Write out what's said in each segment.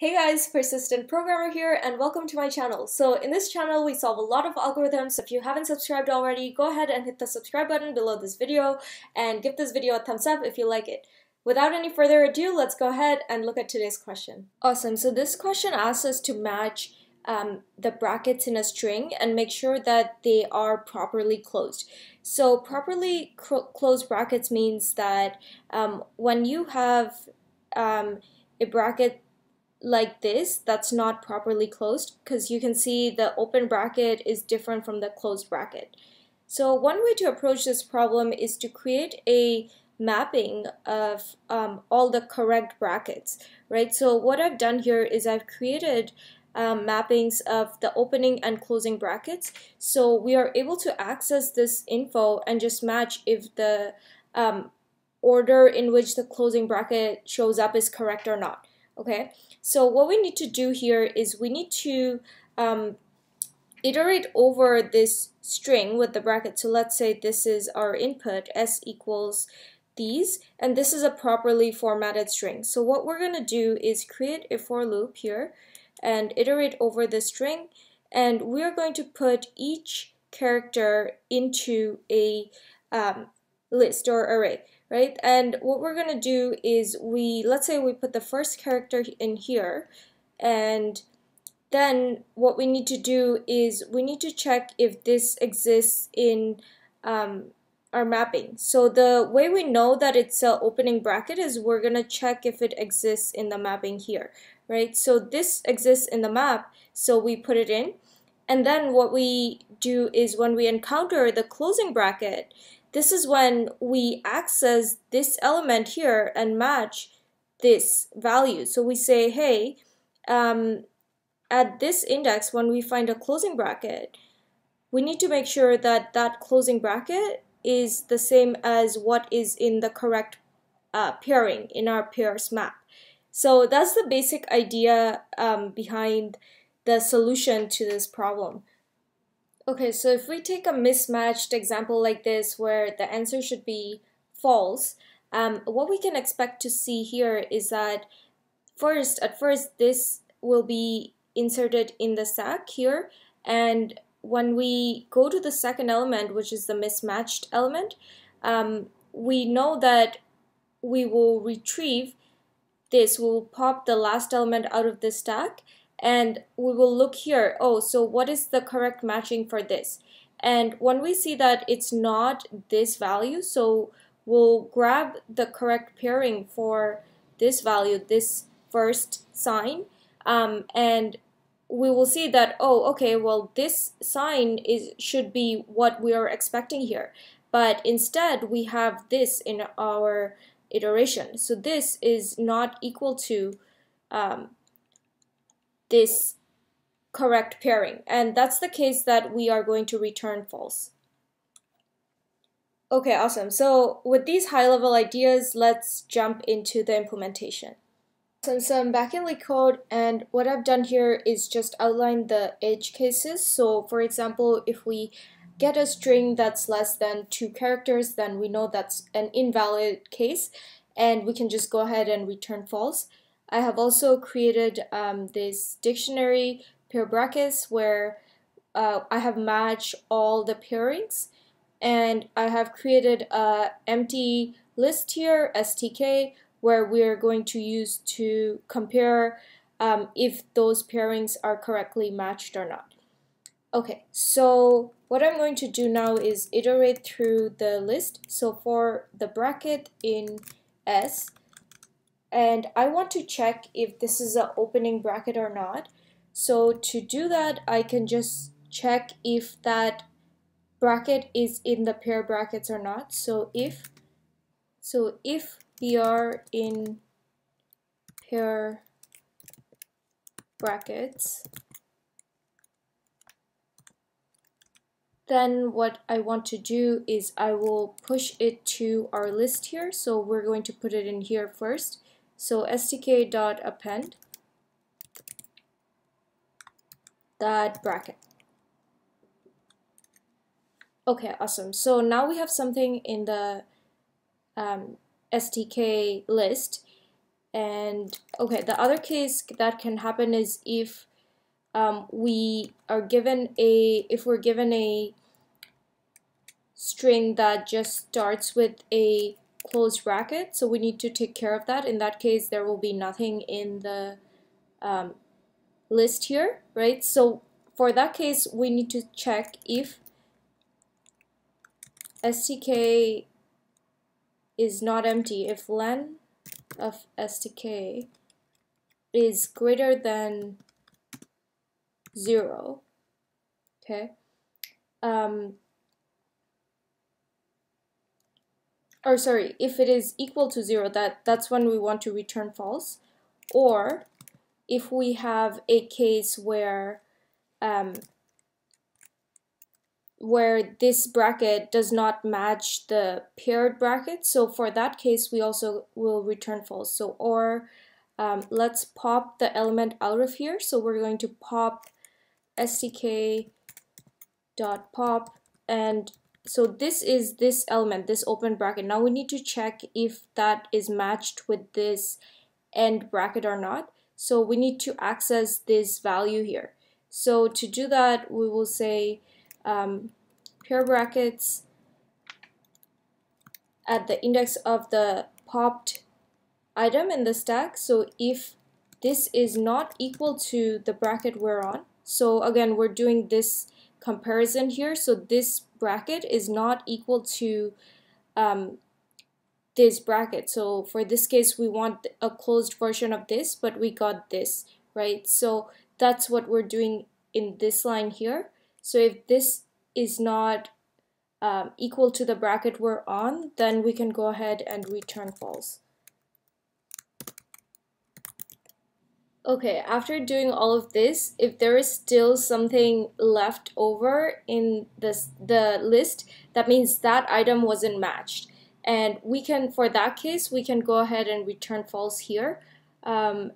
Hey guys, Persistent Programmer here and welcome to my channel. So in this channel we solve a lot of algorithms. If you haven't subscribed already, go ahead and hit the subscribe button below this video and give this video a thumbs up if you like it. Without any further ado, let's go ahead and look at today's question. Awesome, so this question asks us to match um, the brackets in a string and make sure that they are properly closed. So properly closed brackets means that um, when you have um, a bracket like this that's not properly closed because you can see the open bracket is different from the closed bracket. So one way to approach this problem is to create a mapping of um, all the correct brackets, right? So what I've done here is I've created um, mappings of the opening and closing brackets. So we are able to access this info and just match if the um, order in which the closing bracket shows up is correct or not okay? So what we need to do here is we need to um, iterate over this string with the bracket. So let's say this is our input s equals these and this is a properly formatted string. So what we're going to do is create a for loop here and iterate over the string and we're going to put each character into a um, list or array right? And what we're going to do is we, let's say we put the first character in here, and then what we need to do is we need to check if this exists in um, our mapping. So the way we know that it's an opening bracket is we're going to check if it exists in the mapping here, right? So this exists in the map, so we put it in. And then what we do is when we encounter the closing bracket, this is when we access this element here and match this value. So we say, hey, um, at this index, when we find a closing bracket, we need to make sure that that closing bracket is the same as what is in the correct uh, pairing in our pairs map. So that's the basic idea um, behind the solution to this problem. Okay, so if we take a mismatched example like this where the answer should be false, um, what we can expect to see here is that first, at first, this will be inserted in the stack here, and when we go to the second element, which is the mismatched element, um, we know that we will retrieve this, we will pop the last element out of the stack, and we will look here oh so what is the correct matching for this? And when we see that it's not this value so we'll grab the correct pairing for this value this first sign. Um, and we will see that oh okay well this sign is should be what we are expecting here. But instead we have this in our iteration. So this is not equal to um, this correct pairing. And that's the case that we are going to return false. Okay, awesome. So with these high-level ideas, let's jump into the implementation. So some backend code, and what I've done here is just outline the edge cases. So for example, if we get a string that's less than two characters, then we know that's an invalid case, and we can just go ahead and return false. I have also created um, this dictionary pair brackets where uh, I have matched all the pairings and I have created a empty list here, STK, where we're going to use to compare um, if those pairings are correctly matched or not. Okay, so what I'm going to do now is iterate through the list. So for the bracket in S, and I want to check if this is an opening bracket or not. So to do that, I can just check if that bracket is in the pair brackets or not. So if so if we are in pair brackets, then what I want to do is I will push it to our list here. So we're going to put it in here first. So stk.append that bracket. Okay, awesome. So now we have something in the um, STK list. And okay, the other case that can happen is if um, we are given a, if we're given a string that just starts with a closed bracket, so we need to take care of that. In that case, there will be nothing in the um, list here, right? So for that case, we need to check if stk is not empty, if len of stk is greater than zero, okay? Um, or sorry, if it is equal to zero, that, that's when we want to return false. Or if we have a case where um, where this bracket does not match the paired bracket. So for that case, we also will return false. So or um, let's pop the element out of here. So we're going to pop stk dot pop and so this is this element this open bracket. Now we need to check if that is matched with this end bracket or not. So we need to access this value here. So to do that we will say um, pair brackets at the index of the popped item in the stack. So if this is not equal to the bracket we're on, so again, we're doing this comparison here. So this bracket is not equal to um, this bracket. So for this case, we want a closed version of this, but we got this, right? So that's what we're doing in this line here. So if this is not um, equal to the bracket we're on, then we can go ahead and return false. Okay, after doing all of this, if there is still something left over in this, the list, that means that item wasn't matched. And we can, for that case, we can go ahead and return false here. Um,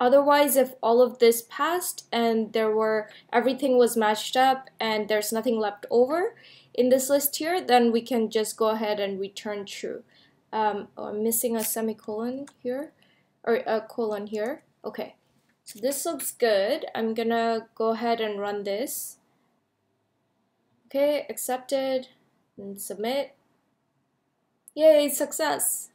Otherwise, if all of this passed and there were everything was matched up and there's nothing left over in this list here, then we can just go ahead and return true. Um, oh, I'm missing a semicolon here, or a colon here. Okay, so this looks good. I'm gonna go ahead and run this. Okay, accepted and submit. Yay, success!